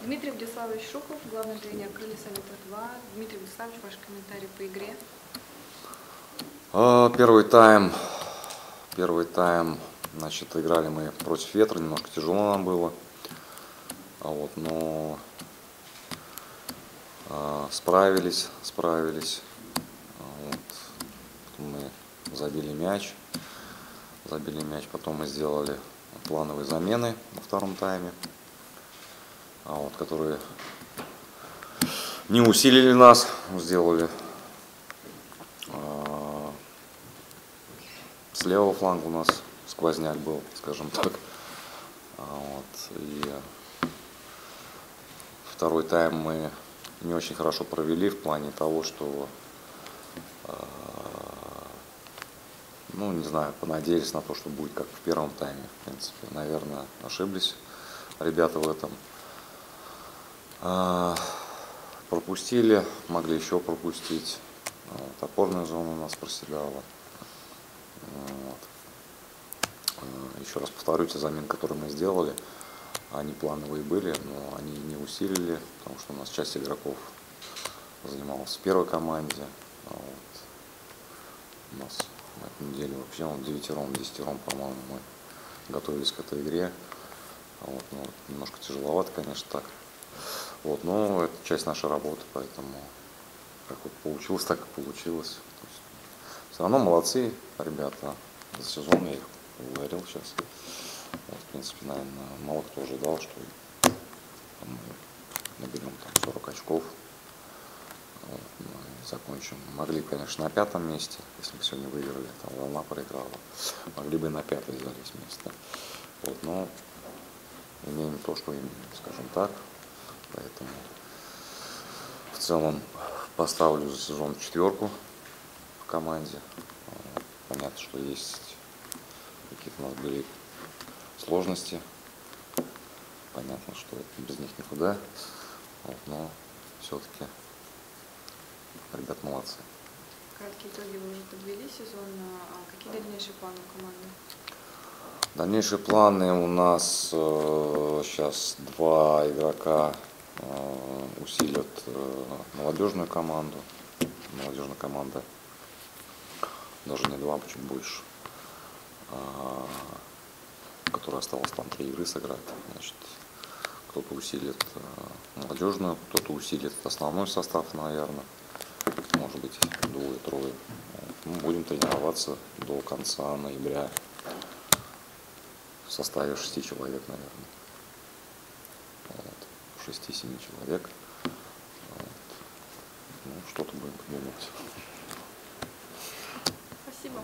Дмитрий Владиславович Шуков, главный тренер Крылья Совета 2. Дмитрий Владиславович, ваш комментарий по игре. А, Первый тайм, первый тайм, значит, играли мы против ветра, немножко тяжело нам было, а вот, но а, справились, справились, А вот, потом мы забили мяч, забили мяч, потом мы сделали плановые замены во втором тайме, вот, которые не усилили нас, сделали а, с левого фланга у нас сквозняк был, скажем так. А, Вот. И второй тайм мы не очень хорошо провели в плане того, что а, ну, не знаю, понадеялись на то, что будет как в первом тайме. В принципе, наверное, ошиблись ребята в этом. А, Пропустили, могли еще пропустить. Вот, опорная зона у нас проседала. Вот. А, Еще раз повторю, те замены, которые мы сделали, они плановые были, но они не усилили, потому что у нас часть игроков занималась в первой команде. А вот. У нас на этой неделе вообще ну, девятером, десятером, по-моему, мы готовились к этой игре. А Вот, ну, немножко тяжеловато, конечно, так. Вот, но это часть нашей работы, поэтому как вот получилось, так и получилось. То есть, все равно молодцы ребята. За сезон я их говорил сейчас. Вот, в принципе, наверное, мало кто ожидал, что мы наберем там 40 очков. Вот, ну, и закончим. Могли, конечно, на пятом месте, если бы сегодня выиграли, там волна проиграла. Могли бы и на пятое залезть место. Вот, но имеем то, что имеем, скажем так. Поэтому в целом поставлю за сезон четверку в команде. Понятно, что есть какие-то у нас были сложности. Понятно, что без них никуда. Вот, но все-таки ребят молодцы. Краткие итоги вы уже подвели сезон. А какие дальнейшие планы у команды? Дальнейшие планы у нас сейчас два игрока э, усилят э, молодежную команду. Молодежная команда даже не два, а чуть больше. А, которая осталась там три игры сыграть. Значит, кто-то усилит э, молодежную, кто-то усилит основной состав, наверное. Может быть, двое-трое. Вот. Ну, будем тренироваться до конца ноября в составе шести человек, наверное. Вот. Шести-семи человек. Вот. Ну, что-то будем придумывать. Спасибо.